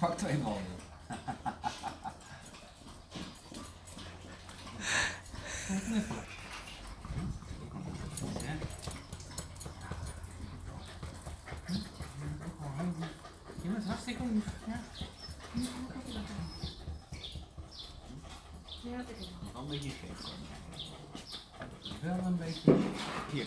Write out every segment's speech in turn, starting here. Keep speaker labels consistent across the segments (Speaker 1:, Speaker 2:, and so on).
Speaker 1: Pak twee ballen. Je hartstikke Ja. dat is een beetje geef. Wel een beetje. Hier.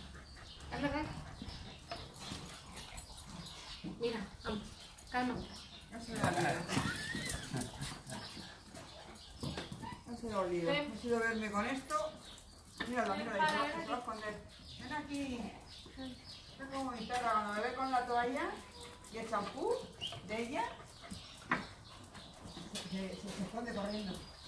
Speaker 2: verdad? Mira, vamos, calma.
Speaker 3: No se me olvidado. No se me
Speaker 2: olvido.
Speaker 3: ¿Eh? He verme con esto. Míralo, míralo, se va a esconder. Ven aquí. Es como mi perra cuando me ve con la toalla y el champú de ella. Se, se esconde corriendo.